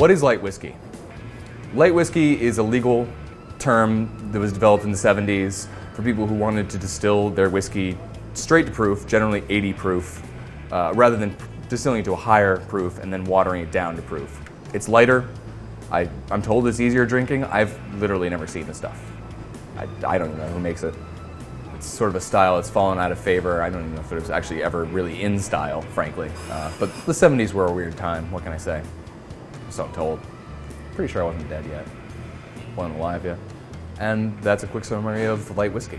What is light whiskey? Light whiskey is a legal term that was developed in the 70s for people who wanted to distill their whiskey straight to proof, generally 80 proof, uh, rather than distilling it to a higher proof and then watering it down to proof. It's lighter. I, I'm told it's easier drinking. I've literally never seen this stuff. I, I don't even know who makes it. It's sort of a style that's fallen out of favor. I don't even know if it was actually ever really in style, frankly. Uh, but the 70s were a weird time. What can I say? So I'm told. Pretty sure I wasn't dead yet. Wasn't alive yet. And that's a quick summary of the light whiskey.